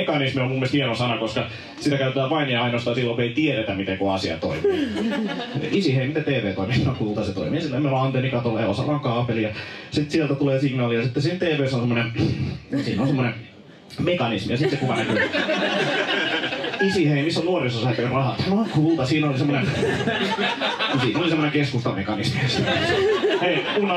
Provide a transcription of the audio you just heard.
Mekanismi on mun mielestä hieno sana, koska sitä käytetään vain ja ainoastaan silloin, kun ei tiedetä, miten kun asia toimii. Isi, hei, miten TV toimii? No kulta se toimii. Sillä meillä on antennikatolla ja osalla on kaapeli ja sitten sieltä tulee signaali ja sitten siinä TV on semmoinen, siinä on semmoinen mekanismi ja sitten se kuva näkyy. Isi, hei, missä on nuorisosäätiön rahat? No kulta, siinä oli semmoinen, siinä oli semmoinen keskustamekanismi. Hei, una